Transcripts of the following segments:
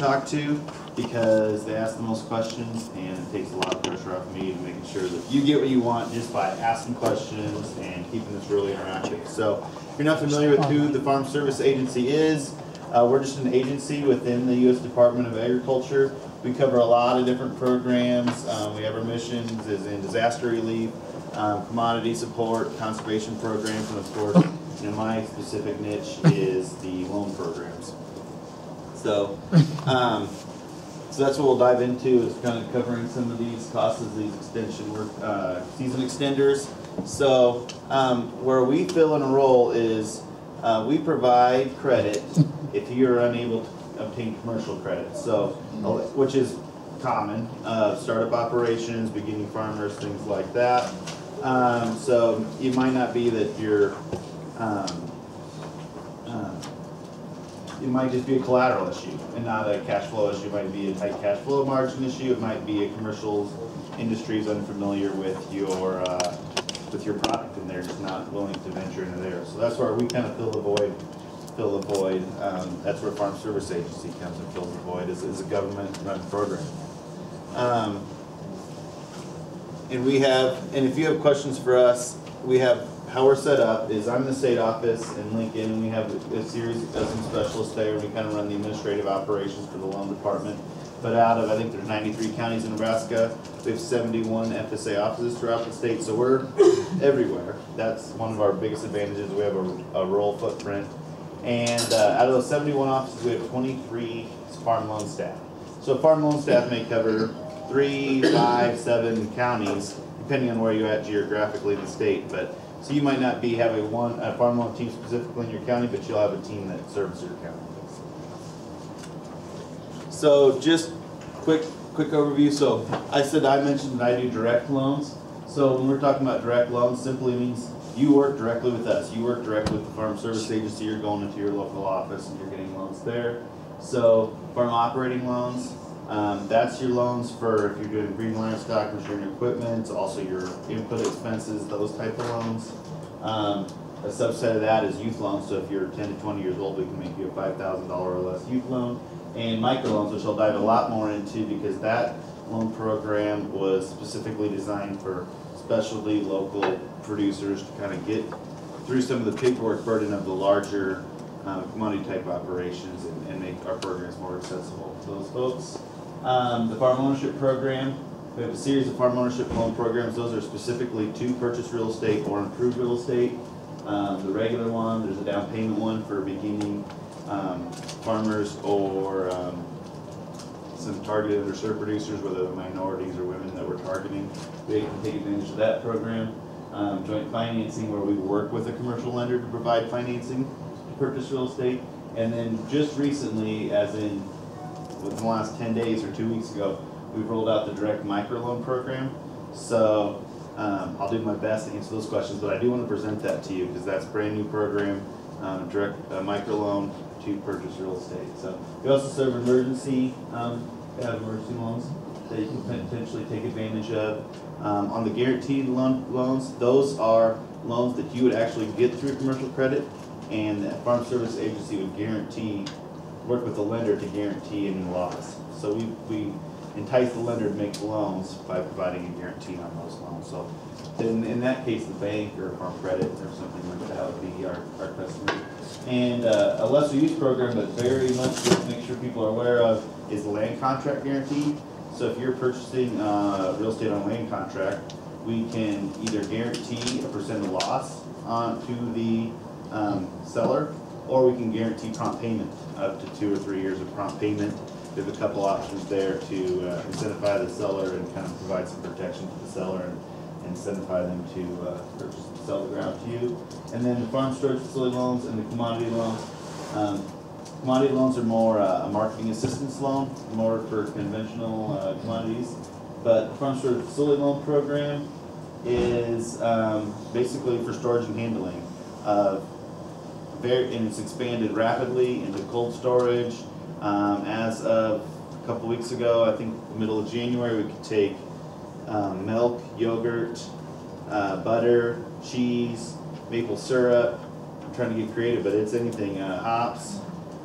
talk to because they ask the most questions and it takes a lot of pressure off me to making sure that you get what you want just by asking questions and keeping this really interactive. So if you're not familiar with who the Farm Service Agency is, uh, we're just an agency within the U.S. Department of Agriculture. We cover a lot of different programs. Um, we have our missions is in disaster relief, um, commodity support, conservation programs, and of course, you know, my specific niche is the loan programs. So, um, so that's what we'll dive into is kind of covering some of these costs of these extension work, uh, season extenders. So, um, where we fill in a role is, uh, we provide credit if you're unable to obtain commercial credit. So, which is common, uh, startup operations, beginning farmers, things like that. Um, so it might not be that you're, um, it might just be a collateral issue and not a cash flow issue. It might be a tight cash flow margin issue. It might be a commercial industry is unfamiliar with your uh, with your product and they're just not willing to venture into there. So that's where we kind of fill the void. Fill the void. Um, that's where Farm Service Agency comes and fills the void. is, is a government-run program. Um, and we have, and if you have questions for us, we have, how we're set up is I'm the state office in Lincoln, and we have a series of some specialists there, and we kind of run the administrative operations for the loan department. But out of, I think there's ninety-three counties in Nebraska, we have seventy-one FSA offices throughout the state, so we're everywhere. That's one of our biggest advantages, we have a, a rural footprint. And, uh, out of those seventy-one offices, we have twenty-three farm loan staff. So farm loan staff may cover three, five, seven counties, depending on where you're at geographically in the state. But, so you might not be having one, a farm loan team specifically in your county, but you'll have a team that serves your county. So just quick, quick overview. So I said, I mentioned that I do direct loans. So when we're talking about direct loans, simply means you work directly with us. You work directly with the farm service agency. You're going into your local office and you're getting loans there. So farm operating loans, um, that's your loans for if you're doing breeding livestock, and equipment, also your input expenses, those type of loans. Um, a subset of that is youth loans, so if you're ten to twenty years old, we can make you a five thousand dollar or less youth loan. And microloans, which I'll dive a lot more into because that loan program was specifically designed for specialty local producers to kind of get through some of the paperwork burden of the larger commodity type operations and, and make our programs more accessible to those folks. Um, the farm ownership program, we have a series of farm ownership loan programs. Those are specifically to purchase real estate or improve real estate. Um, the regular one, there's a down payment one for beginning um, farmers or um, some targeted or underserved producers, whether they're minorities or women that we're targeting. They can take advantage of that program. Um, joint financing, where we work with a commercial lender to provide financing to purchase real estate. And then just recently, as in within the last ten days or two weeks ago, we've rolled out the direct microloan program. So um, I'll do my best to answer those questions, but I do want to present that to you because that's a brand new program, um, direct uh, microloan to purchase real estate. So we also serve emergency, um, have emergency loans that you can potentially take advantage of. Um, on the guaranteed loan, loans, those are loans that you would actually get through commercial credit, and the Farm Service Agency would guarantee work with the lender to guarantee any loss. So we, we entice the lender to make loans by providing a guarantee on those loans. So in, in that case, the bank or farm credit or something like that would be our, our customer. And uh, a lesser use program, but very much to make sure people are aware of, is the land contract guarantee. So if you're purchasing uh, real estate on land contract, we can either guarantee a percent of loss on to the um, seller, or we can guarantee prompt payment up to two or three years of prompt payment. There's a couple options there to uh, incentivize the seller and kind of provide some protection to the seller and incentivize them to uh, purchase, sell the ground to you. And then the farm storage facility loans and the commodity loans. Um, commodity loans are more uh, a marketing assistance loan, more for conventional uh, commodities. But the farm storage facility loan program is um, basically for storage and handling of very, and it's expanded rapidly into cold storage. Um, as of a couple weeks ago, I think middle of January, we could take um, milk, yogurt, uh, butter, cheese, maple syrup. I'm trying to get creative, but it's anything. Uh, hops,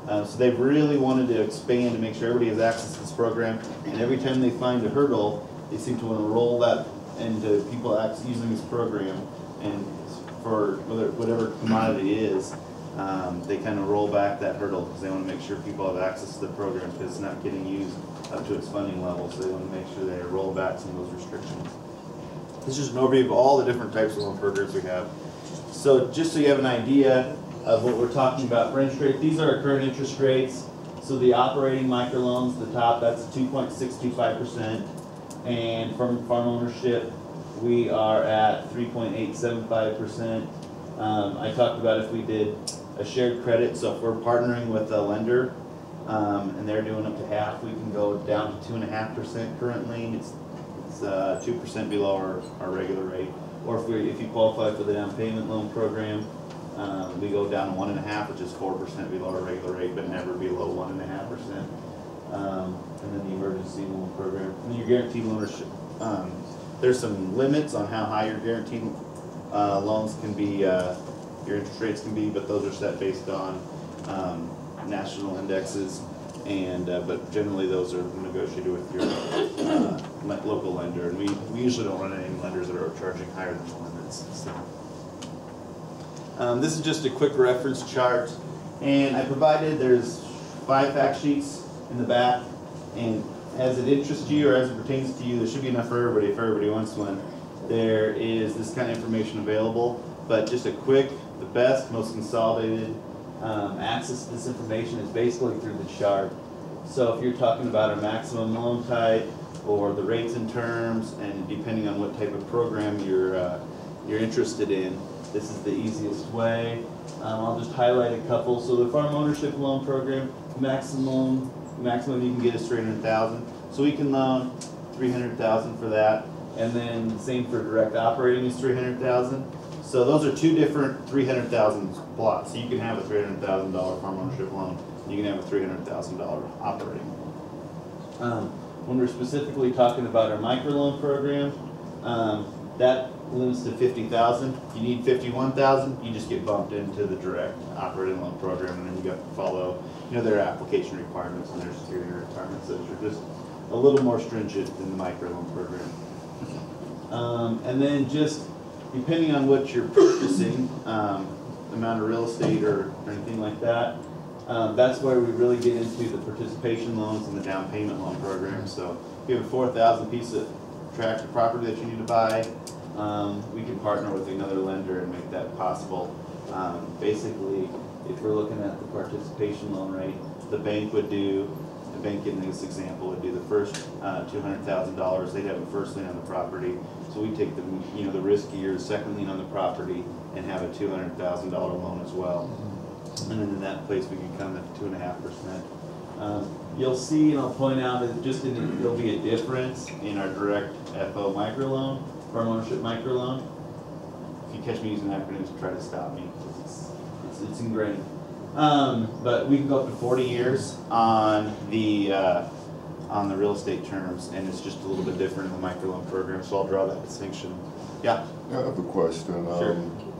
Uh, so they've really wanted to expand to make sure everybody has access to this program. And every time they find a hurdle, they seem to want to roll that into people using this program. And for whatever commodity is, um, they kind of roll back that hurdle because they want to make sure people have access to the program because it's not getting used up to its funding level. So they want to make sure they roll back some of those restrictions. This is an overview of all the different types of loan programs we have. So just so you have an idea of what we're talking about for interest rate, these are our current interest rates. So the operating microloans, the top, that's two point six two five percent. And from farm ownership, we are at three point eight seven five percent. Um, I talked about if we did a shared credit, so if we're partnering with a lender, um, and they're doing up to half, we can go down to two and a half percent currently. It's, it's, uh, two percent below our, our regular rate. Or if we, if you qualify for the down payment loan program, um, we go down to one and a half, which is four percent below our regular rate, but never below one and a half percent. Um, and then the emergency loan program, and your guaranteed ownership, um, there's some limits on how high your guaranteed, uh, loans can be, uh, your interest rates can be, but those are set based on, um, national indexes. And, uh, but generally those are negotiated with your, uh, local lender, and we, we usually don't run any lenders that are charging higher than the limits, so. Um, this is just a quick reference chart, and I provided, there's five fact sheets in the back, and as it interests you or as it pertains to you, there should be enough for everybody if everybody wants one. There is this kind of information available, but just a quick, the best, most consolidated, um, access to this information is basically through the chart. So if you're talking about a maximum loan type, or the rates and terms, and depending on what type of program you're, uh, you're interested in, this is the easiest way. Um, I'll just highlight a couple. So the farm ownership loan program, maximum, maximum you can get is three hundred thousand. So we can loan three hundred thousand for that. And then same for direct operating is three hundred thousand. So those are two different three hundred thousand plots. So you can have a three hundred thousand dollar farm ownership loan. You can have a three hundred thousand dollar operating. Um, when we're specifically talking about our microloan program, um, that limits to fifty thousand. If you need fifty-one thousand, you just get bumped into the direct operating loan program, and then you have to follow, you know, their application requirements and their security requirements, Those are just a little more stringent than the microloan program. Um, and then just depending on what you're purchasing, um, amount of real estate or, or anything like that, um, that's where we really get into the participation loans and the down payment loan program. So if you have a four thousand piece of tract of property that you need to buy, um, we can partner with another lender and make that possible. Um, basically, if we're looking at the participation loan rate, the bank would do, the bank in this example would do the first, uh, two hundred thousand dollars, they'd have a first lien on the property. So we take the, you know, the riskier second lien on the property and have a two hundred thousand dollar loan as well. And then in that place, we can come at two and a half percent. Um, You'll see, and I'll point out, that just in, there'll be a difference in our direct FO microloan, farm ownership microloan. If you catch me using acronyms, try to stop me, 'cause it's, it's, it's ingrained. Um, but we can go up to forty years on the, uh, on the real estate terms, and it's just a little bit different in the microloan program, so I'll draw that distinction. Yeah, I have a question. Sure. Um,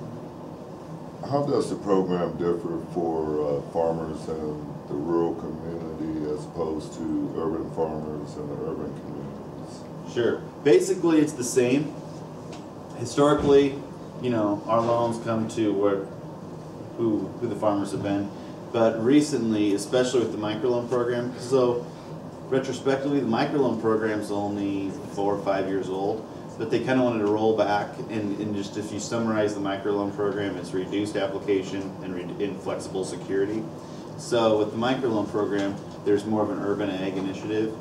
How does the program differ for uh, farmers in the rural community as opposed to urban farmers in the urban communities? Sure. Basically, it's the same. Historically, you know, our loans come to where, who, who the farmers have been. But recently, especially with the microloan program, so retrospectively, the microloan program's only four or five years old. But they kind of wanted to roll back and, and just, if you summarize the microloan program, it's reduced application and re- inflexible security. So with the microloan program, there's more of an urban ag initiative.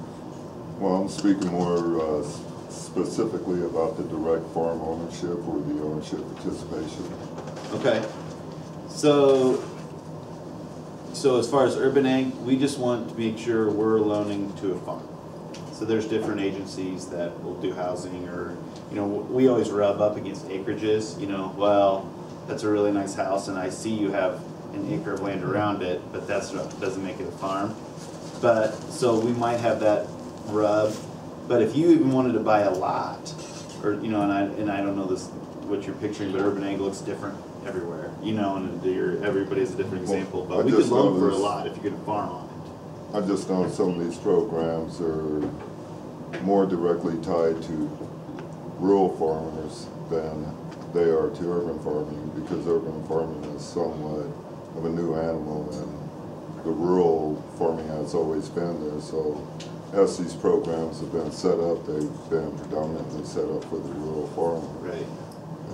Well, I'm speaking more uh, specifically about the direct farm ownership or the ownership participation. Okay, so, so as far as urban ag, we just want to make sure we're loaning to a farm. So there's different agencies that will do housing or, you know, we always rub up against acreages, you know, well, that's a really nice house and I see you have an acre of land around it, but that's not, doesn't make it a farm. But, so we might have that rub, but if you even wanted to buy a lot, or, you know, and I, and I don't know this, what you're picturing, but urban ag looks different. Everywhere, you know, and everybody's a different example, I but we could loan for a lot if you're gonna farm on it. I just know some of these programs are more directly tied to rural farmers than they are to urban farming, because urban farming is somewhat of a new animal, and the rural farming has always been there, so as these programs have been set up, they've been predominantly set up for the rural farmer. Right.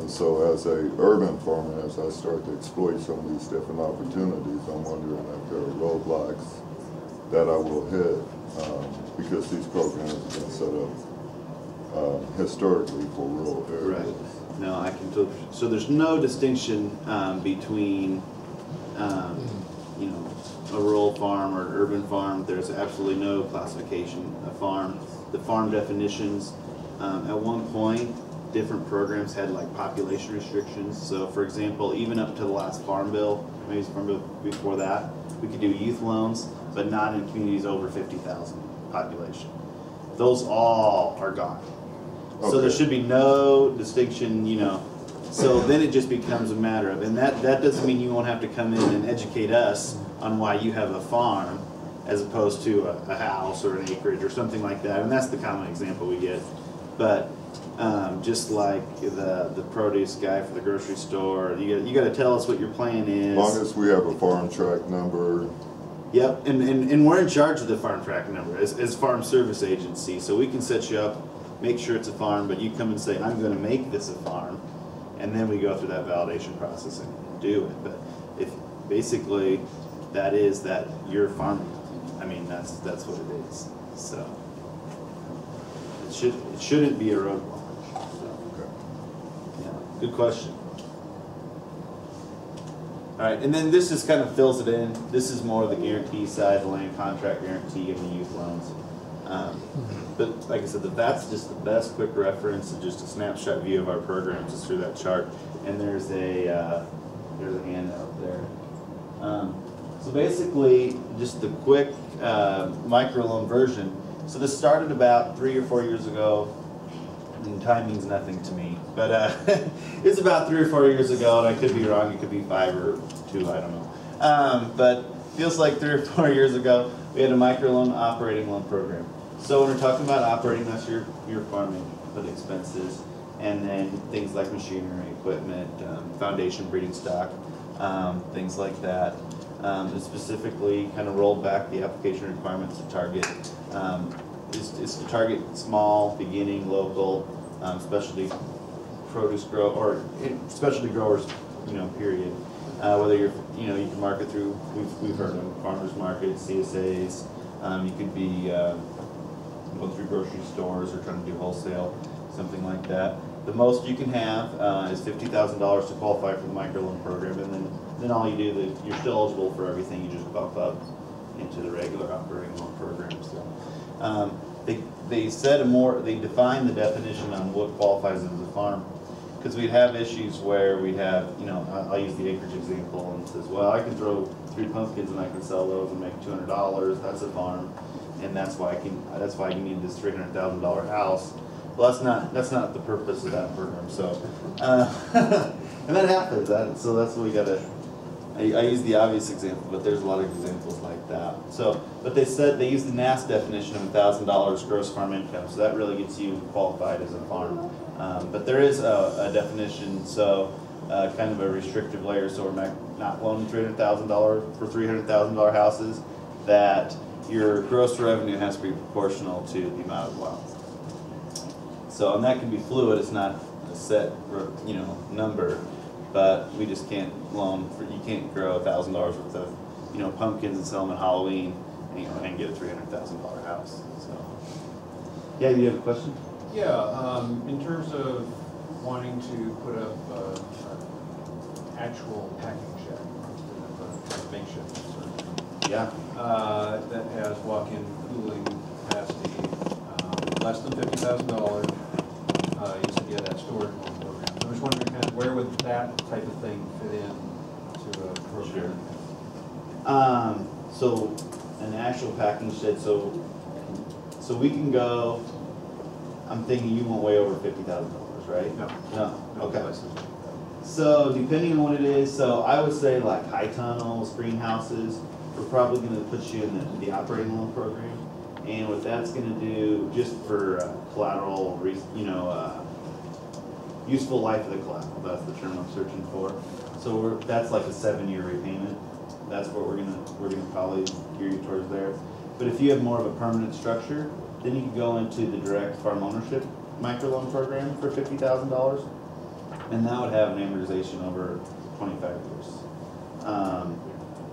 And so as a urban farmer, as I start to exploit some of these different opportunities, I'm wondering if there are roadblocks that I will hit, um, because these programs have been set up, um, historically for rural areas. Right. No, I can, totally- so there's no distinction, um, between, um, you know, a rural farm or an urban farm. There's absolutely no classification of farm. The farm definitions, um, at one point, different programs had like population restrictions. So for example, even up to the last farm bill, maybe farm bill before that, we could do youth loans, but not in communities over fifty thousand population. Those all are gone. Okay. So there should be no distinction, you know, so then it just becomes a matter of, and that, that doesn't mean you won't have to come in and educate us on why you have a farm as opposed to a, a house or an acreage or something like that, and that's the common example we get. But, um, just like the, the produce guy for the grocery store, you gotta, you gotta tell us what your plan is. As long as we have a farm track number, Yep, and, and, and we're in charge of the farm track number as, as farm service agency, so we can set you up, make sure it's a farm, but you come and say, I'm gonna make this a farm. And then we go through that validation process and do it, but if, basically, that is that you're farming. I mean, that's, that's what it is, so. It should, it shouldn't be a roadblock, so, okay. yeah, good question. All right, and then this just kind of fills it in. This is more the guarantee side, the land contract guarantee and the youth loans. Um, But like I said, that- that's just the best quick reference and just a snapshot view of our programs is through that chart. And there's a, uh, there's a handout there. Um, So basically, just the quick uh, microloan version. So this started about three or four years ago. And time means nothing to me, but uh, it's about three or four years ago, and I could be wrong. It could be five or two. I don't know. Um, but feels like three or four years ago, we had a microloan operating loan program. So when we're talking about operating, that's your your farming input expenses, and then things like machinery, equipment, um, foundation breeding stock, um, things like that. Um, and specifically, kind of rolled back the application requirements to target um, is, is to target small, beginning, local, um, specialty produce grow, or eh, specialty growers, you know, period. Uh, whether you're, you know, you can market through, we've, we've heard of farmers markets, CSAs, um, you could be, uh, going through grocery stores or trying to do wholesale, something like that. The most you can have, uh, is fifty thousand dollars to qualify for the microloan program, and then, then all you do, the- you're still eligible for everything, you just bump up into the regular operating loan program, so. Um, they, they said a more, they defined the definition on what qualifies as a farm. Cause we'd have issues where we'd have, you know, I- I'll use the acreage example and says, well, I can throw three pumpkins and I can sell those and make two hundred dollars, that's a farm. And that's why I can, that's why you need this three hundred thousand dollar house. Well, that's not, that's not the purpose of that program, so, uh, and that happens, that, so that's what we gotta, I, I use the obvious example, but there's a lot of examples like that. So, but they said, they used the NASS definition of thousand dollars gross farm income, so that really gets you qualified as a farm. Um, but there is a, a definition, so, uh, kind of a restrictive layer, so we're not, loaning three hundred thousand dollar for three hundred thousand dollar houses, that your gross revenue has to be proportional to the amount of loans. So, and that can be fluid, it's not a set, you know, number, but we just can't loan, for you can't grow a thousand dollars worth of, you know, pumpkins and sell them at Halloween, and, you know, and get a three hundred thousand dollar house, so. Yeah, you have a question? Yeah, um, in terms of wanting to put up, uh, an actual packing shed instead of a makeshift, sort of, Yeah, uh, that has walk-in cooling capacity, um, less than fifty thousand dollars. Uh, you said you had that storage program. I was wondering kind of where would that type of thing fit in to a program? um, so, an actual packing shed, so, so we can go, I'm thinking you went way over fifty thousand dollars, right? No. No, No, okay. 50,000. So depending on what it is, so I would say like high tunnels, greenhouses, we're probably gonna put you in the, the operating loan program. And what that's gonna do, just for uh, collateral, you know, uh, useful life of the collateral, that's the term I'm searching for. So that's like a seven-year repayment, that's what we're gonna, we're gonna probably gear you towards there. But if you have more of a permanent structure, then you can go into the direct farm ownership microloan program for fifty thousand dollars. And that would have an amortization over twenty-five years. Um,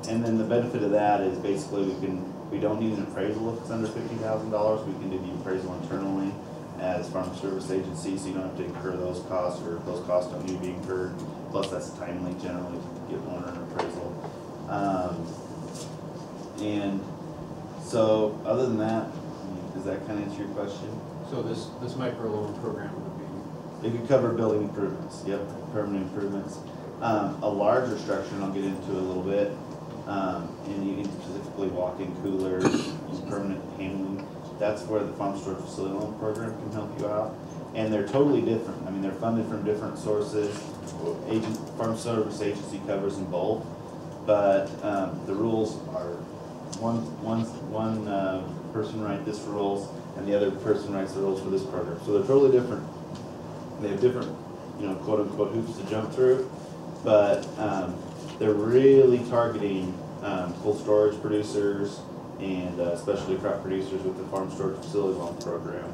and then the benefit of that is basically we can, we don't need an appraisal if it's under fifty thousand dollars, we can do the appraisal internally as farm service agency, so you don't have to incur those costs, or those costs don't need to be incurred. Plus, that's timely generally to give owner an appraisal. Um, and so, other than that, does that kind of answer your question? So this, this microloan program would be, It could cover building improvements, yep, permanent improvements. Um, a larger structure, and I'll get into it a little bit, um, and you can specifically walk-in coolers, permanent handling. That's where the farm storage facility loan program can help you out. And they're totally different, I mean, they're funded from different sources. Agent, farm service agency covers them both, but, um, the rules are, one, one, one, uh, person writes this rules, and the other person writes the rules for this program, so they're totally different. They have different, you know, quote unquote hoops to jump through, but, um, they're really targeting, um, cold storage producers and, uh, specialty crop producers with the farm storage facility loan program.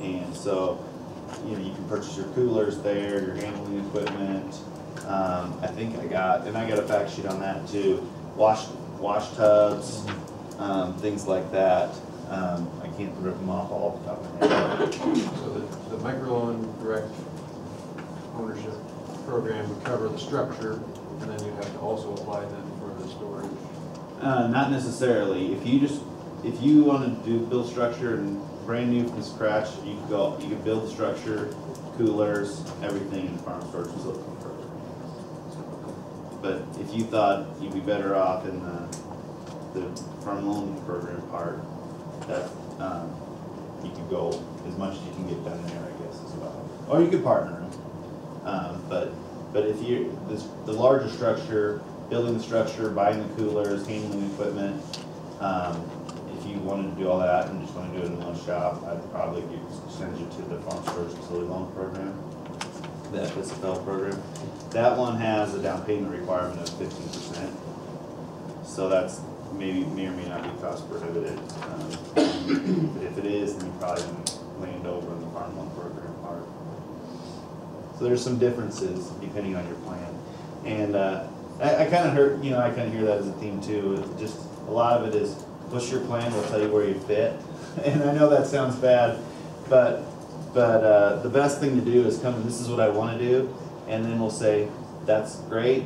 And so, you know, you can purchase your coolers there, your handling equipment, um, I think I got, and I got a fact sheet on that too. Wash, wash tubs, um, things like that. Um, I can't rip them off all the top of my head. so the, the microloan direct ownership program would cover the structure, and then you'd have to also apply then for the storage. Uh, not necessarily. If you just, if you wanna do, build structure and brand new from scratch, you could go, you could build the structure, coolers, everything in the farm storage facility. But if you thought you'd be better off in the, the farm loan program part, that, um, you could go as much as you can get done there, I guess, as well. Or you could partner. Um, but, but if you, this, the larger structure, building the structure, buying the coolers, handling equipment, um, if you wanted to do all that and just wanna do it in one shop, I'd probably give- send you to the farm storage facility loan program, the FSFL program. That one has a down payment requirement of fifteen percent. So that's maybe, may or may not be cost prohibitive. Um, But if it is, then you probably land over in the farm loan program part. So there's some differences depending on your plan. And, uh, I, I kinda heard, you know, I kinda hear that as a theme too, It's just, a lot of it is, what's your plan, we'll tell you where you fit. And I know that sounds bad, but, but, uh, the best thing to do is come, and this is what I wanna do, and then we'll say, that's great,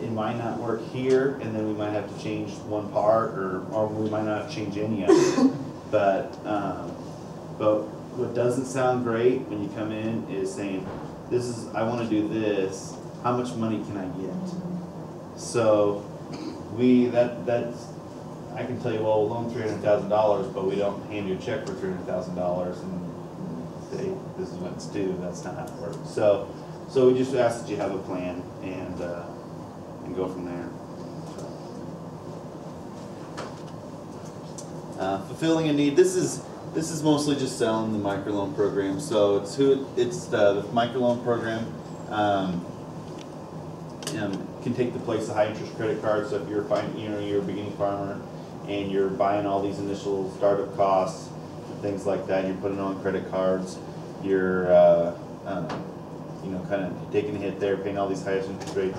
it might not work here, and then we might have to change one part, or, or we might not change any of it. But, um, but what doesn't sound great when you come in is saying, this is, I wanna do this, how much money can I get? So, we, that, that's, I can tell you, well, we'll loan three hundred thousand dollars, but we don't hand you a check for three hundred thousand dollars and say, this is what it's due, that's not how it works. So, so we just ask that you have a plan and, uh, and go from there. Uh, fulfilling a need, this is, this is mostly just selling the microloan program, so it's who, it's the, the microloan program, um, um, can take the place of high interest credit cards, so if you're fin you know, you're a beginning farmer and you're buying all these initial startup costs, and things like that, you're putting on credit cards, you're, uh, um, you know, kind of taking a hit there, paying all these highest interest rates.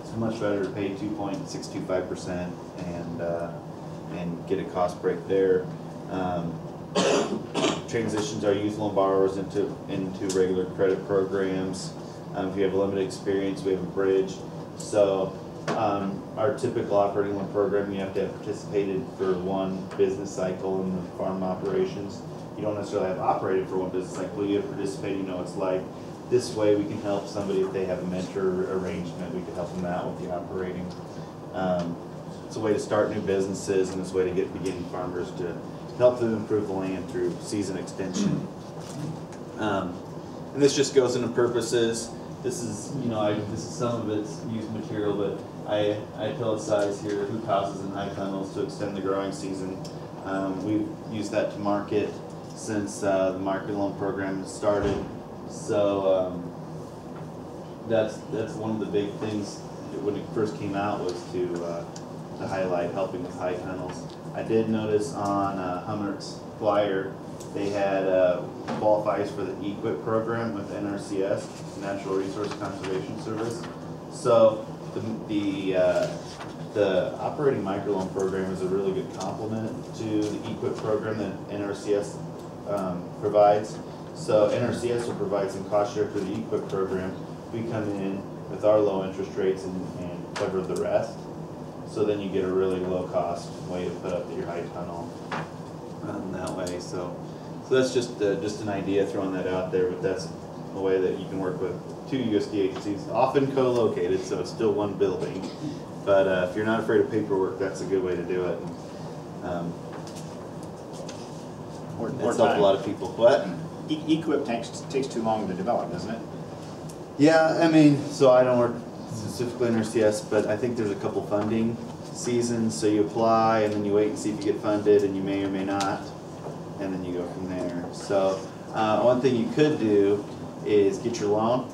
It's much better to pay two point six two five percent and, uh, and get a cost break there. Um, transitions our youth loan borrowers into, into regular credit programs. Um, if you have limited experience, we have a bridge. So, um, our typical operating loan program, you have to have participated for one business cycle in the farm operations. You don't necessarily have operated for one business cycle, you have participated, you know, it's like, this way we can help somebody if they have a mentor arrangement, we can help them out with the operating. Um, it's a way to start new businesses and it's a way to get beginning farmers to help them improve the land through season extension. Um, and this just goes into purposes. This is, you know, I, this is some of it's used material, but I, I size here, hoop houses and high tunnels to extend the growing season. Um, we've used that to market since, uh, the market loan program started. So, um, that's, that's one of the big things when it first came out was to, uh, to highlight helping with high tunnels. I did notice on, uh, Hummer's flyer, they had, uh, qualifies for the EQIP program with NRCS, Natural Resource Conservation Service. So, the, the, uh, the operating microloan program is a really good complement to the EQIP program that NRCS, um, provides. So NRCS will provide some cost share for the EQIP program. We come in with our low interest rates and, and cover the rest. So then you get a really low cost way to put up your high tunnel, um, that way, so. So that's just, uh, just an idea, throwing that out there, but that's a way that you can work with two USD agencies, often co-located, so it's still one building. But, uh, if you're not afraid of paperwork, that's a good way to do it. Um, Or, or It's helped a lot of people. What? E- EQIP takes, takes too long to develop, doesn't it? Yeah, I mean, so I don't work specifically in RCS, but I think there's a couple funding seasons, so you apply and then you wait and see if you get funded and you may or may not, and then you go from there. So, uh, one thing you could do is get your loan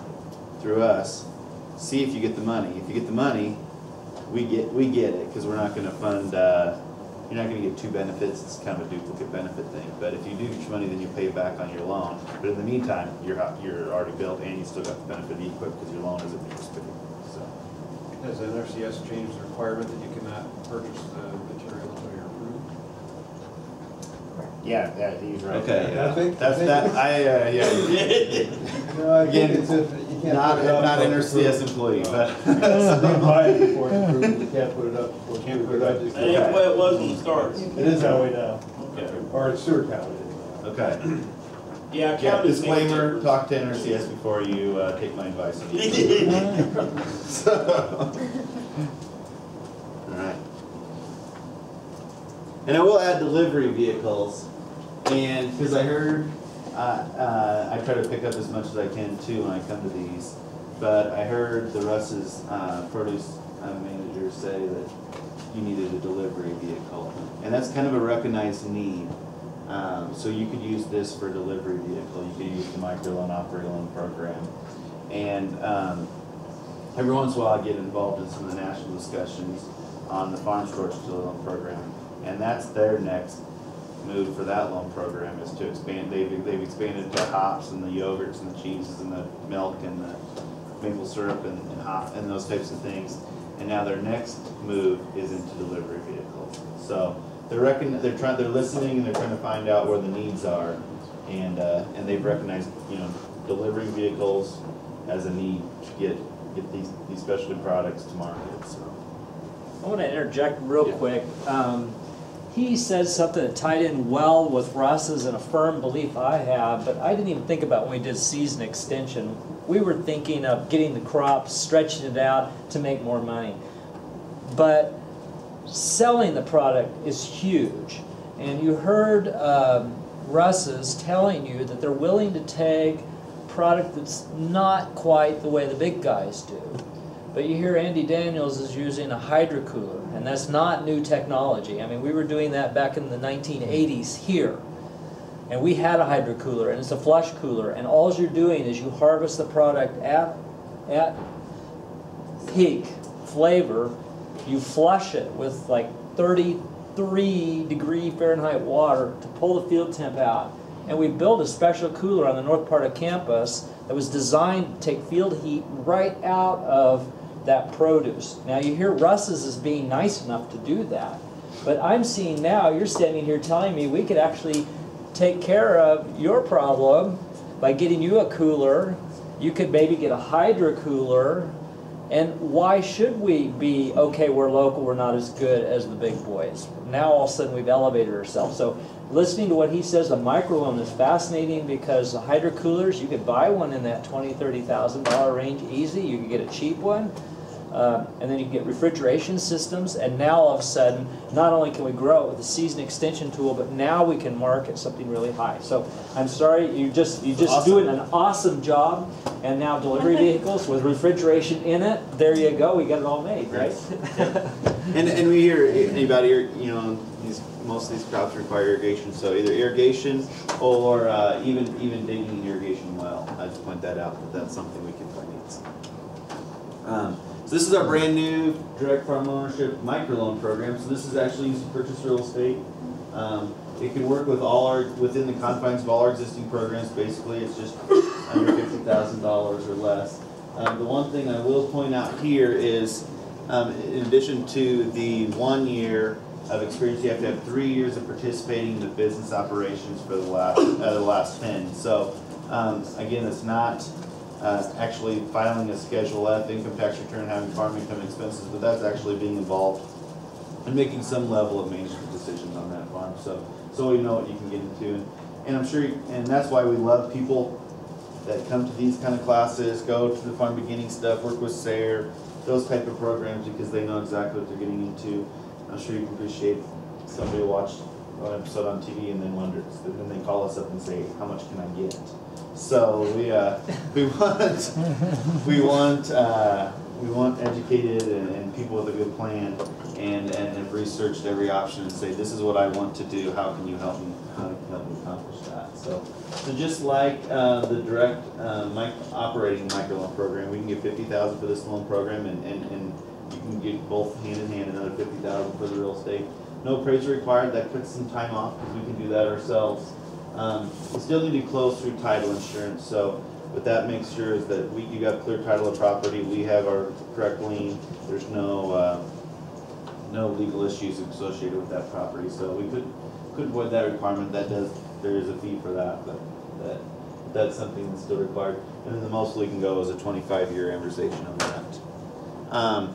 through us, see if you get the money. If you get the money, we get, we get it, cause we're not gonna fund, uh, you're not gonna get two benefits, it's kind of a duplicate benefit thing. But if you do get your money, then you pay back on your loan. But in the meantime, you're, you're already built and you still got the benefit of the EQIP, cause your loan isn't paid, so. Has NRCS changed the requirement that you cannot purchase the material until you're approved? Yeah, that, he's right. Okay, I think- that's, I that, I, uh, yeah. No, I Again, it's if, you can't Not, put it up. not until NRCS it's employee, but. approved. They buy it before it's approved, you can't put it up before it's Can't approved. put it up. I just- That ain't the way it was when it started. It is that way now, Okay. or it's sewer county. Okay, Yeah, yeah, disclaimer, talk to NRCS before you, uh, take my advice. So- Alright. And I will add delivery vehicles, and, cause I heard, uh, uh, I try to pick up as much as I can too when I come to these. But I heard the Russ's, uh, produce uh, manager say that you needed a delivery vehicle. And that's kind of a recognized need. Um, so you could use this for delivery vehicle, you could use the microloan operating loan program. And, um, every once in a while I get involved in some of the national discussions on the farm storage loan program. And that's their next move for that loan program is to expand, they've, they've expanded to hops and the yogurts and the cheeses and the milk and the maple syrup and, and hop and those types of things. And now their next move is into delivery vehicles. So they're reckon, they're trying, they're listening and they're trying to find out where the needs are. And, uh, and they've recognized, you know, delivering vehicles as a need to get, get these, these specialty products to market, so. I want to interject real Yeah. quick. Um, he said something that tied in well with Russ's and a firm belief I have, but I didn't even think about when we did season extension. We were thinking of getting the crop, stretching it out to make more money. But selling the product is huge. And you heard um, Russ's telling you that they're willing to take product that's not quite the way the big guys do. But you hear Andy Daniels is using a hydrocooler, and that's not new technology. I mean, we were doing that back in the 1980s here. And we had a hydrocooler, and it's a flush cooler, and all you're doing is you harvest the product at, at peak flavor, you flush it with like 33 degree Fahrenheit water to pull the field temp out. And we built a special cooler on the north part of campus that was designed to take field heat right out of that produce. Now you hear Russ's is being nice enough to do that. But I'm seeing now, you're standing here telling me we could actually take care of your problem by getting you a cooler. You could maybe get a hydro cooler. And why should we be, okay, we're local, we're not as good as the big boys? Now all of a sudden we've elevated ourselves. So listening to what he says, a microloan is fascinating because the hydro coolers, you could buy one in that twenty, thirty thousand dollar range easy. You could get a cheap one. Um, and then you can get refrigeration systems, and now all of a sudden, not only can we grow it with the season extension tool, but now we can market something really high. So I'm sorry, you just you just Awesome. doing an awesome job, and now delivery vehicles with refrigeration in it, there you go, we got it all made, right? And, and we hear anybody, you know, these, most of these crops require irrigation, so either irrigation or, uh, even, even digging an irrigation well. I just point that out, that that's something we can finance. Um, so this is our brand new direct farm ownership microloan program, so this is actually used to purchase real estate. Um, it can work with all our, within the confines of all our existing programs, basically, it's just under fifty thousand dollars or less. Um, the one thing I will point out here is, um, in addition to the one year of experience, you have to have three years of participating in the business operations for the last, uh, the last ten. So, um, again, it's not, uh, actually filing a Schedule F income tax return, having farm income expenses, but that's actually being involved and making some level of management decisions on that farm, so, so we know what you can get into. And- And I'm sure, you- and that's why we love people that come to these kind of classes, go to the farm beginning stuff, work with SARE, those type of programs, because they know exactly what they're getting into. I'm sure you can appreciate somebody watched an episode on TV and then wonders, and then they call us up and say, how much can I get? So we, uh, we want, we want, uh, we want educated and, and people with a good plan and, and have researched every option and say, this is what I want to do, how can you help me, how can you help me accomplish that? So, so just like, uh, the direct, uh, mic, operating microloan program, we can get fifty thousand for this loan program and, and, and you can get both hand in hand, another fifty thousand for the real estate. No appraisal required, that cuts some time off, because we can do that ourselves. Um, we still need to close through title insurance, so what that makes sure is that we, you got clear title of property, we have our correct lien, there's no, uh, no legal issues associated with that property, so we could, could avoid that requirement, that does, there is a fee for that, but that, that's something that's still required. And then the most we can go is a twenty-five year amortization of that. Um,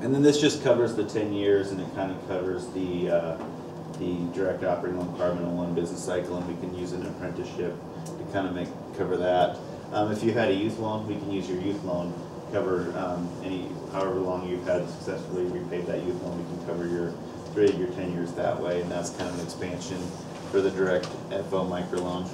and then this just covers the ten years and it kind of covers the, uh, the direct operating loan requirement in one business cycle and we can use an apprenticeship to kind of make, cover that. Um, if you had a youth loan, we can use your youth loan, cover, um, any, however long you've had successfully repaid that youth loan, we can cover your, three, your ten years that way, and that's kind of an expansion for the direct FO microloan.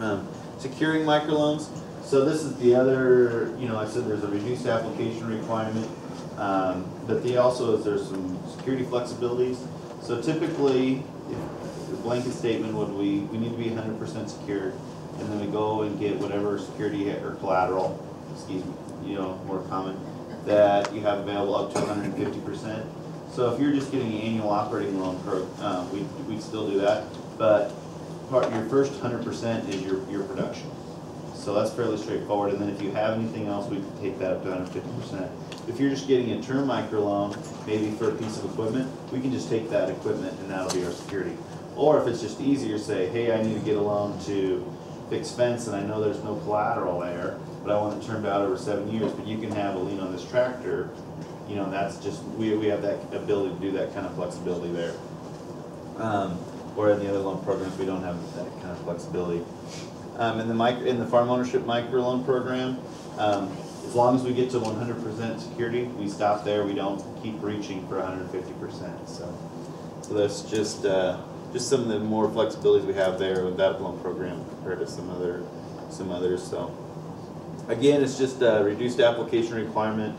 Um, securing microloans, so this is the other, you know, I said there's a reduced application requirement, um, but the also, is there's some security flexibilities. So typically, the blanket statement would we, we need to be hundred percent secured, and then we go and get whatever security or collateral, excuse me, you know, more common, that you have available up to hundred and fifty percent. So if you're just getting an annual operating loan um, we, we'd still do that, but part, your first hundred percent is your, your production. So that's fairly straightforward, and then if you have anything else, we can take that up to hundred fifty percent. If you're just getting a term microloan, maybe for a piece of equipment, we can just take that equipment and that'll be our security. Or if it's just easier, say, hey, I need to get a loan to fix fence and I know there's no collateral there, but I want it turned out over seven years, but you can have a lien on this tractor, you know, that's just, we, we have that ability to do that kind of flexibility there. Um, or in the other loan programs, we don't have that kind of flexibility. Um, in the micro, in the farm ownership microloan program, um, as long as we get to one hundred percent security, we stop there, we don't keep reaching for hundred and fifty percent, so. So that's just, uh, just some of the more flexibilities we have there with that loan program compared to some other, some others, so. Again, it's just a reduced application requirement.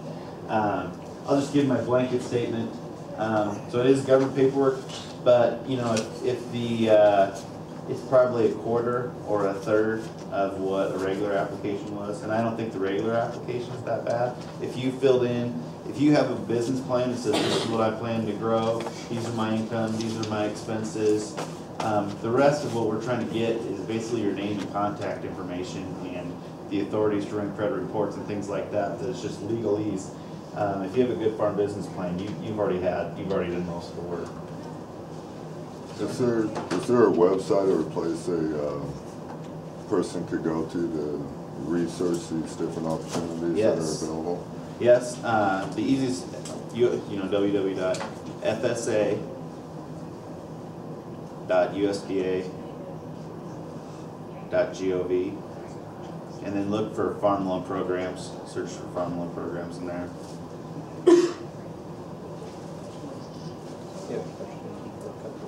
Um, I'll just give my blanket statement. Um, so it is government paperwork, but, you know, if, if the, uh, it's probably a quarter or a third of what a regular application was, and I don't think the regular application is that bad. If you filled in, if you have a business plan that says, this is what I plan to grow, these are my income, these are my expenses, um, the rest of what we're trying to get is basically your name and contact information and the authorities to run credit reports and things like that, that's just legalese. Um, if you have a good farm business plan, you, you've already had, you've already done most of the work. Is there, is there a website or a place a, uh, person could go to to research these different opportunities that Yes. are available? Yes, uh, the easiest, you, you know, www.fsa dot USDA dot gov, and then look for farm loan programs, search for farm loan programs in there.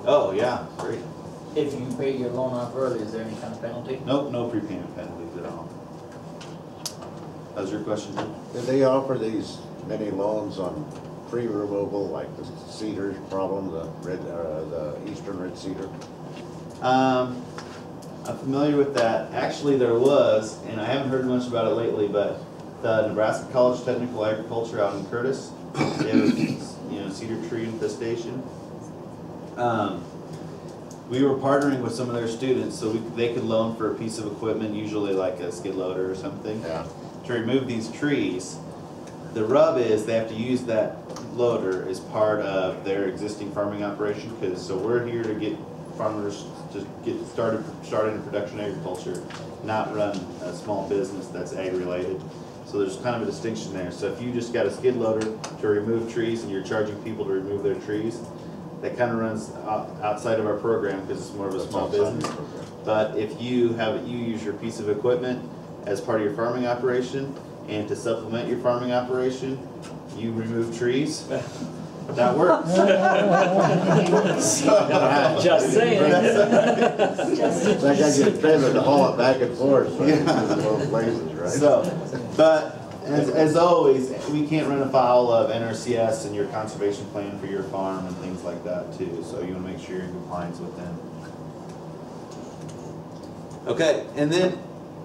Oh, yeah, great. If you pay your loan off early, is there any kind of penalty? Nope, no prepayment penalties at all. That was your question, Jim? Do they offer these many loans on tree removal, like the cedar problem, the red, uh, the eastern red cedar? Um, I'm familiar with that. Actually, there was, and I haven't heard much about it lately, but the Nebraska College of Technical Agriculture out in Curtis, they have, you know, cedar tree infestation. Um, we were partnering with some of their students, so we, they could loan for a piece of equipment, usually like a skid loader or something, Yeah. to remove these trees. The rub is they have to use that loader as part of their existing farming operation, because, so we're here to get farmers to get started, started in production agriculture, not run a small business that's ag-related. So there's kind of a distinction there. So if you just got a skid loader to remove trees and you're charging people to remove their trees, that kind of runs out- outside of our program, because it's more of a small That's outside business. But if you have, you use your piece of equipment as part of your farming operation, and to supplement your farming operation, you remove trees, that works. so, Just saying. That guy gets trailer to haul it back and forth, so it's both places, right? So, but as, as always, we can't run afoul of NRCS and your conservation plan for your farm and things like that too, so you wanna make sure you're in compliance with them. Okay, and then,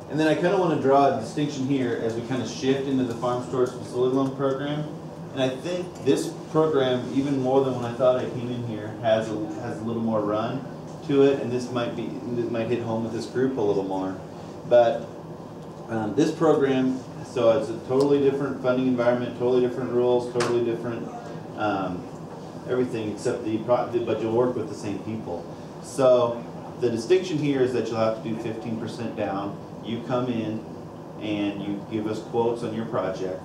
and then I kinda wanna draw a distinction here as we kinda shift into the farm storage facility loan program. And I think this program, even more than when I thought I came in here, has a, has a little more run to it, and this might be, it might hit home with this group a little more. But um, this program, so it's a totally different funding environment, totally different rules, totally different, um, everything except the, but you'll work with the same people. So the distinction here is that you'll have to do fifteen percent down. You come in and you give us quotes on your project.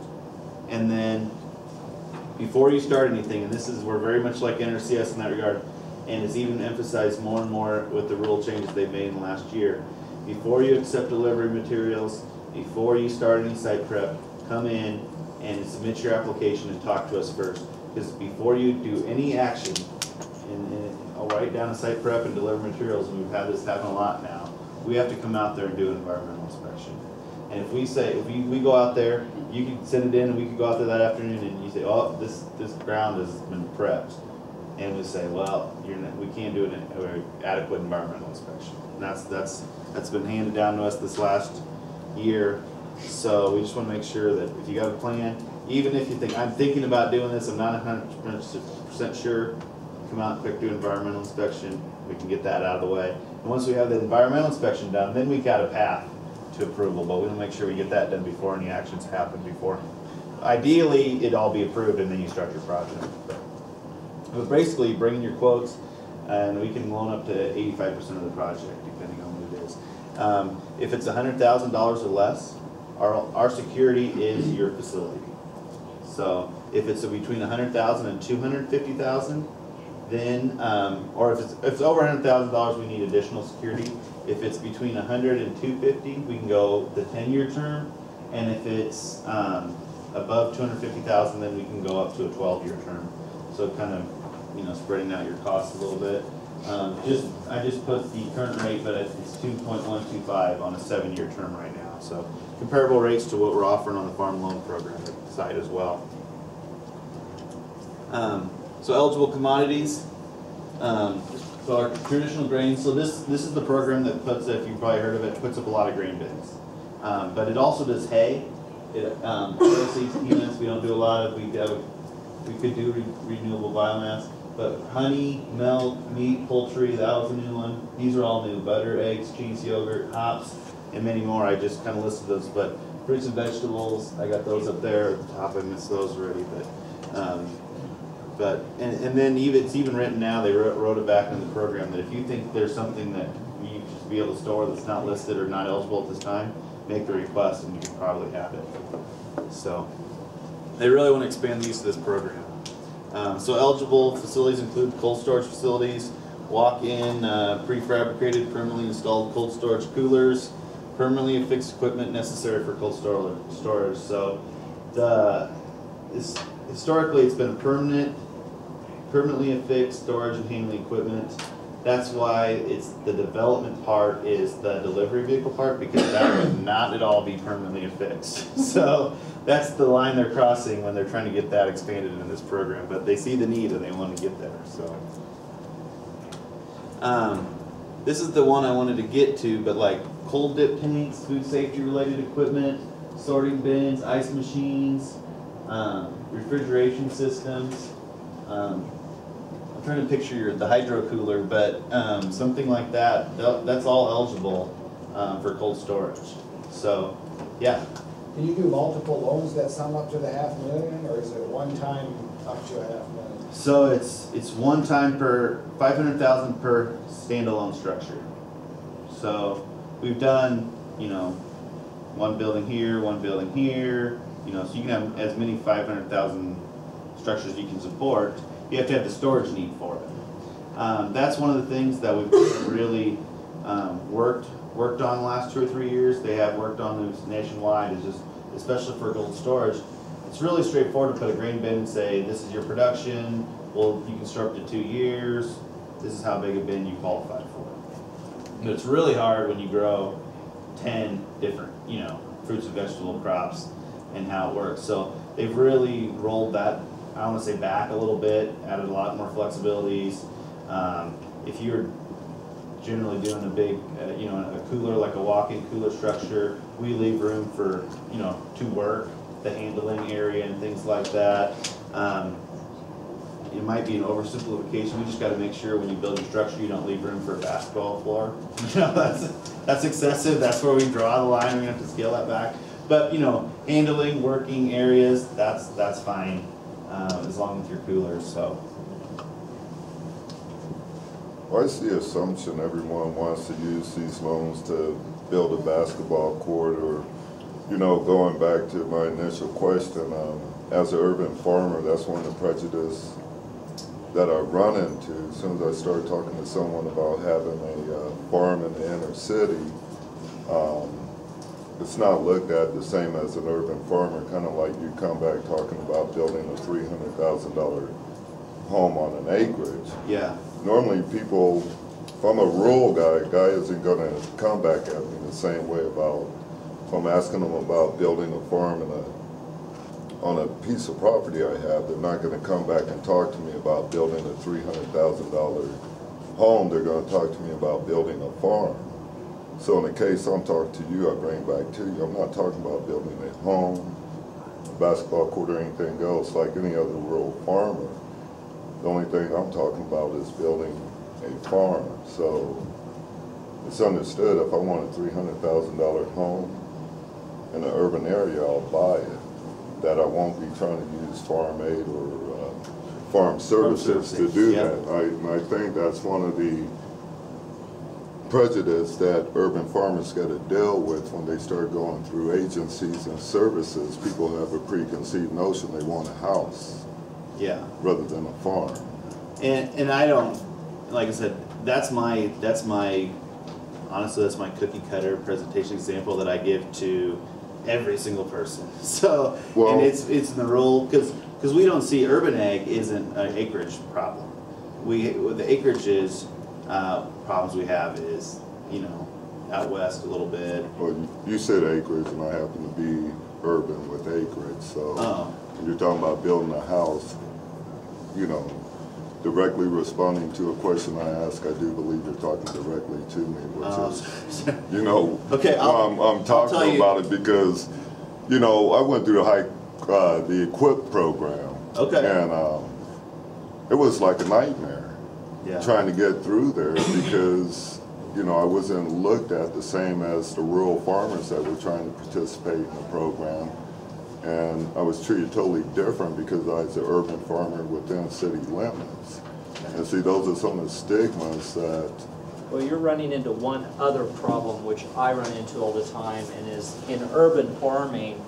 And then before you start anything, and this is, we're very much like NRCS in that regard, and it's even emphasized more and more with the rule changes they've made in the last year. Before you accept delivery materials, before you start any site prep, come in and submit your application and talk to us first. Because before you do any action, and, and I'll write down a site prep and deliver materials, and we've had this happen a lot now, we have to come out there and do an environmental inspection. And if we say, if we, we go out there, you can send it in, and we could go out there that afternoon, and you say, oh, this, this ground has been prepped. And we say, well, you're, not- we can't do an adequate environmental inspection. And that's, that's, that's been handed down to us this last year. So we just wanna make sure that if you got a plan, even if you think, I'm thinking about doing this, I'm not hundred percent sure, come out, quick, do environmental inspection, we can get that out of the way. And once we have the environmental inspection done, then we've got a path to approval, but we wanna make sure we get that done before any actions happen before. Ideally, it'd all be approved and then you start your project. But basically, bring in your quotes, and we can loan up to eighty-five percent of the project, depending on what it is. Um, if it's hundred thousand dollars or less, our, our security is your facility. So if it's between a hundred thousand and two hundred fifty thousand, then, um, or if it's, if it's over a hundred thousand dollars, we need additional security. If it's between a hundred and two fifty, we can go the ten-year term, and if it's, um, above two hundred fifty thousand, then we can go up to a twelve-year term. So kind of, you know, spreading out your costs a little bit. Um, just, I just put the current rate, but it's two point one two five on a seven-year term right now. So comparable rates to what we're offering on the farm loan program side as well. Um, so eligible commodities, um, so our traditional grains, so this, this is the program that puts, if you've probably heard of it, puts up a lot of grain bins. Um, but it also does hay, it, um, oilseeds, peanuts, we don't do a lot of, we we could do re- renewable biomass. But honey, milk, meat, poultry, that was a new one, these are all new, butter, eggs, cheese, yogurt, hops, and many more, I just kinda listed those, but fruits and vegetables, I got those up there at the top, I missed those already, but, um, but, and, and then even, it's even written now, they wrote, wrote it back in the program, that if you think there's something that you should be able to store that's not listed or not eligible at this time, make the request and you can probably have it. So, they really wanna expand the use of this program. Um, so eligible facilities include cold storage facilities, walk-in, uh, prefabricated, permanently installed cold storage coolers, permanently affixed equipment necessary for cold storage, so the, this, historically, it's been permanent, permanently affixed storage and handling equipment. That's why it's, the development part is the delivery vehicle part, because that would not at all be permanently affixed. So that's the line they're crossing when they're trying to get that expanded in this program, but they see the need and they wanna get there, so. Um, this is the one I wanted to get to, but like cold dip tanks, food safety related equipment, sorting bins, ice machines, um, refrigeration systems. Um, trying to picture your, the hydro cooler, but, um, something like that, that's all eligible, um, for cold storage. So, yeah, Can you do multiple loans that sum up to the half million, or is it one time up to a half million? so it's, it's one time per, five hundred thousand per standalone structure. So, we've done, you know, one building here, one building here, you know, so you can have as many five hundred thousand structures you can support. You have to have the storage need for it. Um, that's one of the things that we've really, um, worked, worked on the last two or three years. They have worked on this nationwide, is just, especially for cold storage. It's really straightforward to put a grain bin and say, this is your production, well, you can store up to two years, this is how big a bin you qualify for. And it's really hard when you grow ten different, you know, fruits and vegetable crops and how it works. So they've really rolled that, I wanna say back a little bit, added a lot more flexibilities. Um, if you're generally doing a big, uh, you know, a cooler, like a walk-in cooler structure, we leave room for, you know, to work, the handling area and things like that. Um, it might be an oversimplification, we just gotta make sure when you build your structure, you don't leave room for a basketball floor. You know, that's, that's excessive, that's where we draw the line, we have to scale that back. But, you know, handling, working areas, that's, that's fine, uh, as long as your coolers, so. What's the assumption everyone wants to use these loans to build a basketball court or, you know, going back to my initial question, um, as an urban farmer, that's one of the prejudices that I run into as soon as I start talking to someone about having a uh, farm in the inner city. Um, it's not looked at the same as an urban farmer, kind of like you come back talking about building a three hundred thousand dollar home on an acreage. Yeah, normally people, if I'm a rural guy, a guy isn't gonna come back at me the same way about, if I'm asking them about building a farm in a, on a piece of property I have, they're not gonna come back and talk to me about building a three hundred thousand dollar home, they're gonna talk to me about building a farm. So in the case I'm talking to you, I bring back to you, I'm not talking about building a home, a basketball court or anything else, like any other rural farmer. The only thing I'm talking about is building a farm, so it's understood if I want a three hundred thousand dollar home in an urban area, I'll buy it. That I won't be trying to use farm aid or, uh, farm services to do yeah. that. I, I think that's one of the prejudice that urban farmers gotta deal with when they start going through agencies and services. People have a preconceived notion they want a house yeah. rather than a farm. And, and I don't, like I said, that's my, that's my, honestly, that's my cookie cutter presentation example that I give to every single person. So, Well- and it's, it's in the rule, cause, cause we don't see urban ag isn't an acreage problem. We, the acreage is, uh, problems we have is, you know, out west a little bit. Well, you- said acreage, and I happen to be urban with acreage, so Oh. you're talking about building a house, you know, directly responding to a question I asked, I do believe you're talking directly to me, which is, you know, Okay, I'm, I'm talking about it because, you know, I went through the high, uh, the EQIP program. Okay. And, um, it was like a nightmare Yeah. trying to get through there because, you know, I wasn't looked at the same as the rural farmers that were trying to participate in the program. And I was treated totally different because I was an urban farmer within city limits. And see, those are some of the stigmas that, Well, you're running into one other problem, which I run into all the time, and is in urban farming,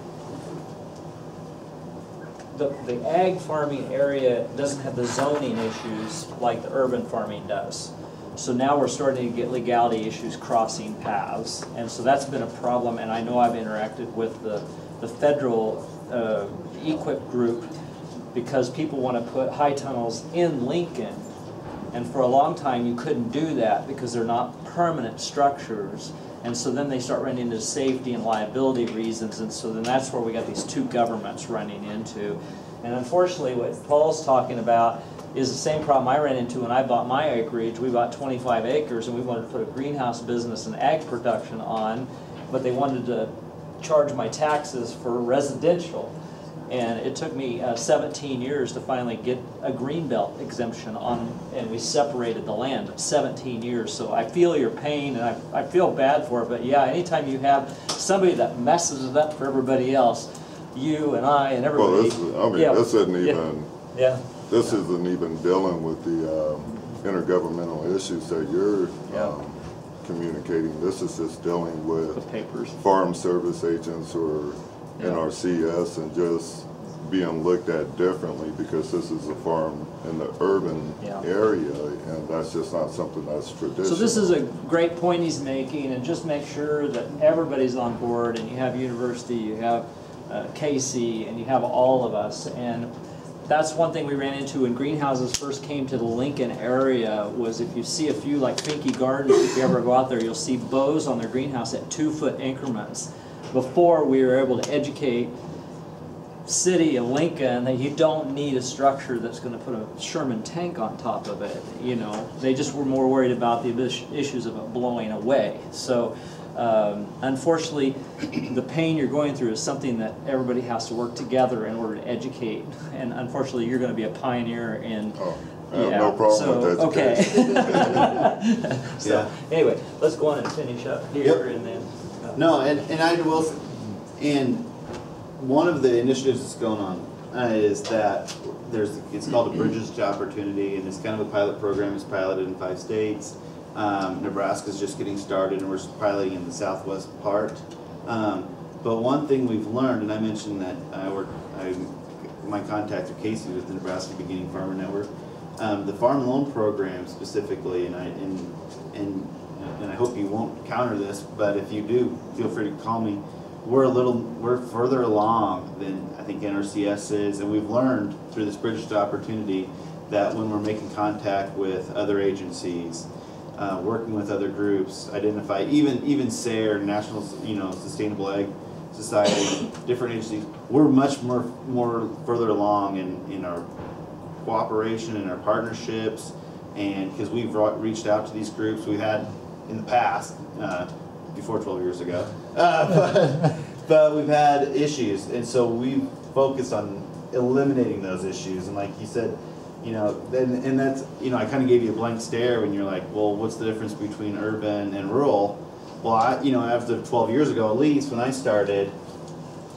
the, the ag farming area doesn't have the zoning issues like the urban farming does. So now we're starting to get legality issues crossing paths, and so that's been a problem, and I know I've interacted with the, the federal, uh, EQIP group, because people wanna put high tunnels in Lincoln, And for a long time, you couldn't do that because they're not permanent structures. And so then they start running into safety and liability reasons, and so then that's where we got these two governments running into. And unfortunately, what Paul's talking about is the same problem I ran into when I bought my acreage. We bought twenty-five acres and we wanted to put a greenhouse business and ag production on, but they wanted to charge my taxes for residential. And it took me uh, 17 years to finally get a green belt exemption on, and we separated the land, 17 years. So I feel your pain and I, I feel bad for it, but yeah, anytime you have somebody that messes it up for everybody else, you and I and Well, everybody. this, I mean, yeah, this isn't even, Yeah, this isn't even dealing with the um, intergovernmental issues that you're Yeah. um, communicating. This is just dealing the with papers. farm service agents or NRCS and just being looked at differently because this is a farm in the urban Yeah. area and that's just not something that's traditional. So this is a great point he's making, and just make sure that everybody's on board, and you have university, you have uh, Casey, and you have all of us, and that's one thing we ran into when greenhouses first came to the Lincoln area, was if you see a few like Finke Gardens, if you ever go out there, you'll see bows on their greenhouse at two-foot increments. Before, we were able to educate city of Lincoln that you don't need a structure that's gonna put a Sherman tank on top of it, you know? They just were more worried about the issues of it blowing away. So, um, unfortunately, the pain you're going through is something that everybody has to work together in order to educate. And unfortunately, you're gonna be a pioneer in, Oh, I have yeah, no problem so, with okay. So, Yeah. anyway, let's go on and finish up here Yep. and then. No, and, and I will, and one of the initiatives that's going on uh, is that there's, it's called a Bridges to Opportunity, and it's kind of a pilot program, it's piloted in five states. Um, Nebraska's just getting started, and we're piloting in the southwest part. Um, but one thing we've learned, and I mentioned that I work, I, my contact with Casey with the Nebraska Beginning Farmer Network, um, the farm loan program specifically, and I, and, and, and I hope you won't counter this, but if you do, feel free to call me. We're a little, we're further along than I think NRCS is, and we've learned through this Bridge to Opportunity that when we're making contact with other agencies, uh, working with other groups, identify, even, even SARE, National, you know, Sustainable Ag Society, different agencies, we're much more, more further along in, in our cooperation and our partnerships, and because we've reached out to these groups, we had in the past, uh, before twelve years ago, uh, but, but we've had issues, and so we've focused on eliminating those issues, and like you said, you know, then, and that's, you know, I kind of gave you a blank stare when you're like, well, what's the difference between urban and rural? Well, I, you know, after twelve years ago, at least, when I started,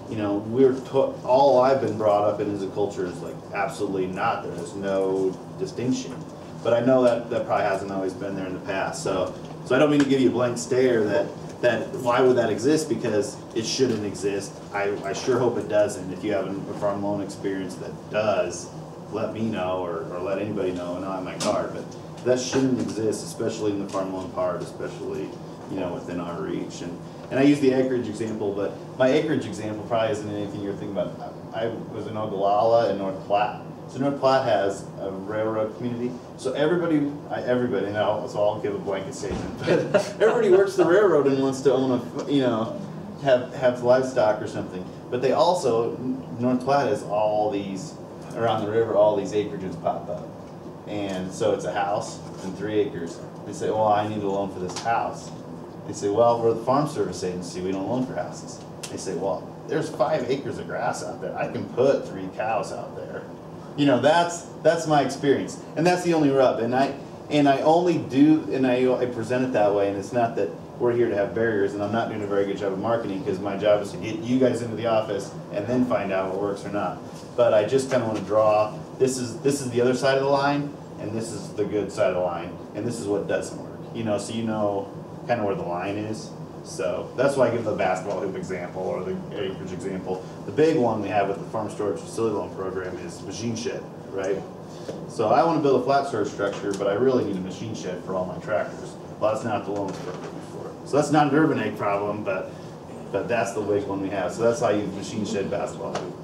you know, we're all I've been brought up in as a culture is like absolutely not. There is no distinction. But I know that that probably hasn't always been there in the past. So, so I don't mean to give you a blank stare that that why would that exist? Because it shouldn't exist. I, I sure hope it doesn't. If you have a farm loan experience that does, let me know or, or let anybody know and I'll have my card. But that shouldn't exist, especially in the farm loan part, especially you know within our reach. And and I use the acreage example, but my acreage example probably isn't anything you're thinking about. I was in Ogallala and North Platte. So North Platte has a railroad community. So everybody, I, everybody, now, so I'll give a blanket statement. But everybody works the railroad and wants to own a, you know, have have livestock or something. But they also North Platte has all these around the river, all these acreages pop up, and so it's a house and three acres. They say, well, I need a loan for this house. They say, well, we're the farm service agency, we don't loan for houses. They say, well, there's five acres of grass out there, I can put three cows out there. You know, that's, that's my experience, and that's the only rub, and I, and I only do, and I, I present it that way, and it's not that we're here to have barriers, and I'm not doing a very good job of marketing, because my job is to get you guys into the office and then find out what works or not. But I just kinda wanna draw, this is, this is the other side of the line, and this is the good side of the line, and this is what doesn't work, you know, so you know kind of where the line is. So that's why I give the basketball hoop example or the acreage example. The big one we have with the farm storage facility loan program is machine shed, right? So I want to build a flat storage structure, but I really need a machine shed for all my tractors. Well, that's not the loan program for. So that's not an urban ag problem, but but that's the big one we have. So that's why you machine shed basketball hoop.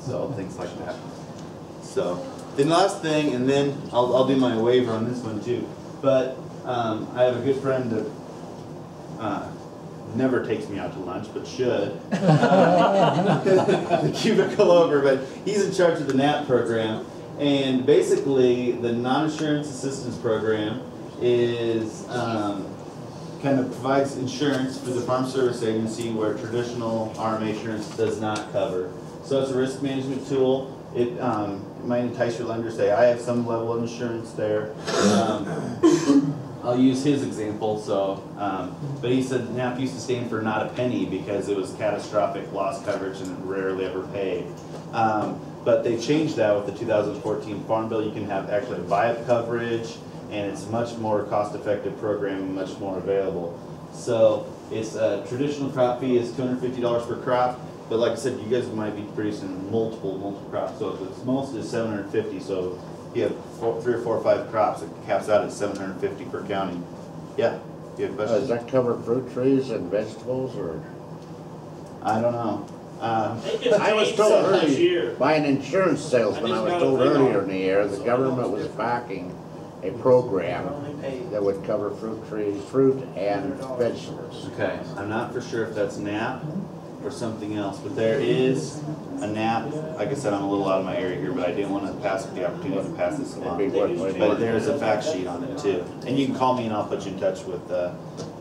So things like that. So Then last thing, and then I'll, I'll do my waiver on this one too. But um, I have a good friend that uh, never takes me out to lunch, but should. the cubicle over, but he's in charge of the NAP program. And basically, the non-insurance assistance program is um, kind of provides insurance for the Farm Service Agency where traditional RMA insurance does not cover. So it's a risk management tool. It, um, it might entice your lender to say, I have some level of insurance there. Um, I'll use his example, so, um, but he said NAP used to stand for not a penny because it was catastrophic loss coverage and it rarely ever paid. Um, but they changed that with the two thousand fourteen Farm Bill, you can have actually buy-up coverage, and it's a much more cost-effective program, much more available. So, it's, a traditional crop fee is two hundred fifty dollars per crop, but like I said, you guys might be producing multiple, multiple crops, so if it's most is seven hundred fifty, so if you have four, three or four or five crops, it caps out at seven hundred fifty per county. Yeah, you have uh, Does questions? that cover fruit trees and vegetables, or? I don't know. Uh, it gets I was changed told sometimes earlier, year. by an insurance salesman, I I was told got a thing earlier in the year, the it. government was backing a program that would cover fruit trees, fruit and vegetables. Okay, I'm not for sure if that's NAP or something else, but there is a NAP. Like I said, I'm a little out of my area here, but I didn't want to pass the opportunity to pass this along. But there's a fact sheet on it too. And you can call me and I'll put you in touch with uh,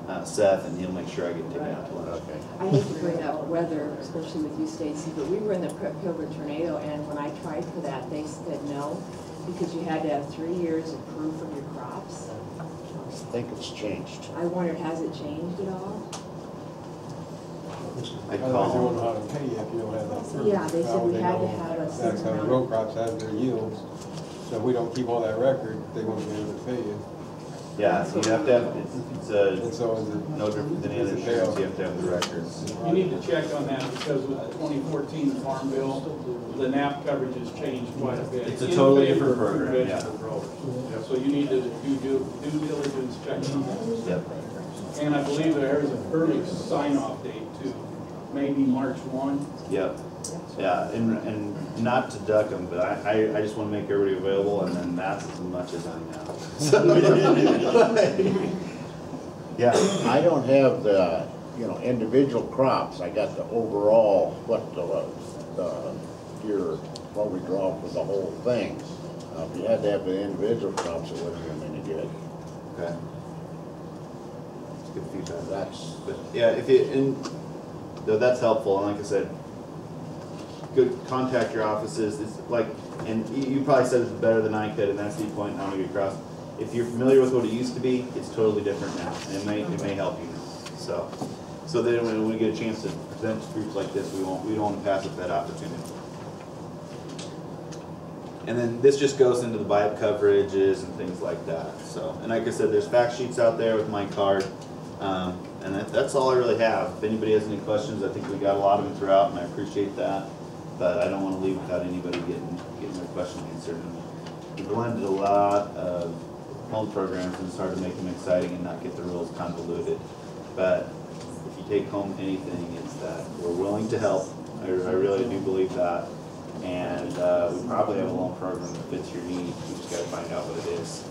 uh, Seth and he'll make sure I get taken out to lunch. Okay. I hate to bring up weather, especially with you, Stacy, but we were in the Pilger tornado, and when I tried for that, they said no, because you had to have three years of proof of your crops. I think it's changed. I wondered, has it changed at all? I Otherwise, they call won't know how to pay you if you don't have that proof. Yeah, they said Now we they had to know have a That's certain how amount. row crops have their yields. So if we don't keep all that record, they won't be able to pay you. Yeah, so you have to have, it's, it's And a, so is it. no different than any other is insurance, you have to have the records. You need to check on that because with the twenty fourteen Farm Bill, the NAP coverage has changed quite a bit. It's a in totally favor different of program, yeah. vegetable growers. So you need to do due due diligence checking on that. Yep. And I believe there is an early sign-off date too, maybe March one. Yep, yeah, and, and not to duck them, but I, I, I just wanna make everybody available, and then that's as much as I know. Yeah, I don't have the, you know, individual crops, I got the overall, what the, the, your, what we draw for the whole thing. Uh, If you had to have the individual crops, it wouldn't have been any good. okay. Good feedback. That's, But, yeah, if you, and, though that's helpful, and like I said, good, contact your offices, it's like, and you, probably said it better than I could, and that's the point, I'm gonna get across. If you're familiar with what it used to be, it's totally different now, and it may, it may help you so. So then when we get a chance to present to groups like this, we won't, we don't wanna pass up that opportunity. And then this just goes into the buy-up coverages and things like that, so, and like I said, there's fact sheets out there with my card. Um, and that, that's all I really have. If anybody has any questions, I think we got a lot of them throughout, and I appreciate that. But I don't wanna leave without anybody getting, getting their question answered. And We blended a lot of home programs and started to make them exciting and not get the rules convoluted. But if you take home anything, it's that we're willing to help. I, I really do believe that. And, uh, we probably have a loan program that fits your needs. We just gotta find out what it is.